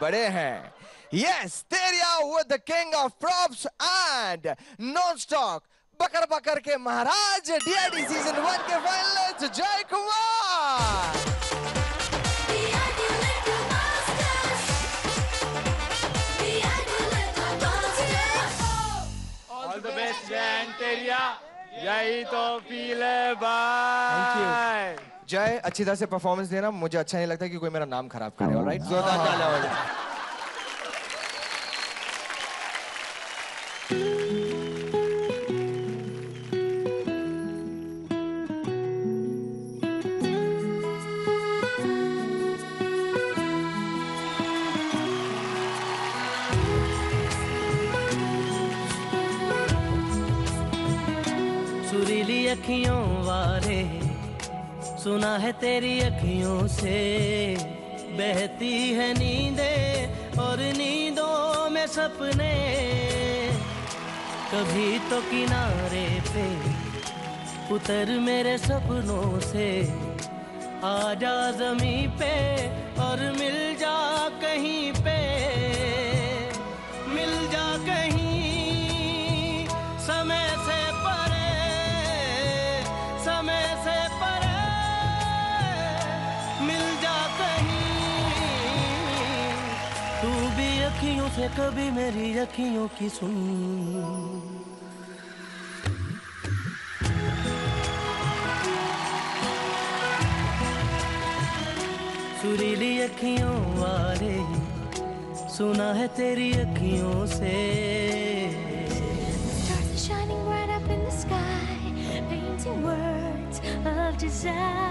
बड़े हैं। Yes Teriya with the king of props and non stop बकर बकर के महाराज डीआईडी सीज़न वन के finalist Jai Kumar all the best Jain Teriya यही तो फील है बाय जय अच्छी तरह से परफॉर्मेंस देना मुझे अच्छा नहीं लगता कि कोई मेरा नाम खराब करे ऑलराइट जोरदार तालियाँ हो जाए सुरीली अखियों वाले सुना है तेरी अखियों से। बहती है नींदे और नींदों में सपने। कभी तो किनारे पे उतर मेरे सपनों से। आ जा जमी पे और मिल जा कहीं पे। तू भी अखियों से कभी मेरी अखियों की सुन सुरीली अखियों वाले, सुना है तेरी अखियों से Words of desire.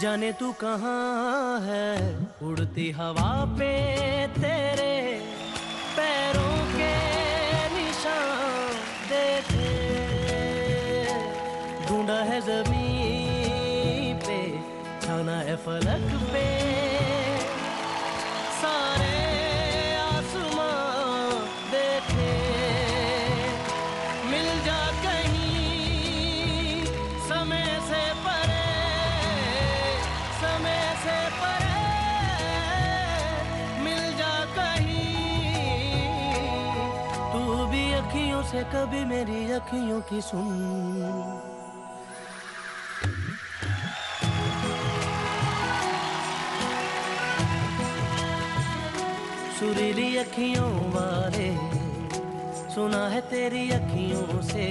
जाने तू कहाँ है? उड़ती हवा पे तेरे पैरों के निशान देखे। ढूंढा है ज़मीन पे, छाना है फलक पे। अखियों से कभी मेरी अखियों की सुन। सुरीली अखियों वाले, सुना है तेरी अखियों से।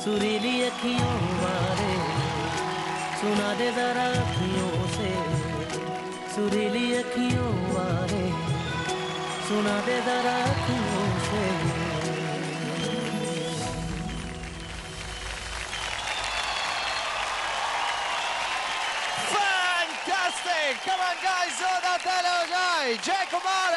सुरीली अखियों वाले, सुना दे जरा अखियों से। सुरीली अखियों वाले, सुना दे जरा अखियों से। Come on, guys, sono guys! Jack Omar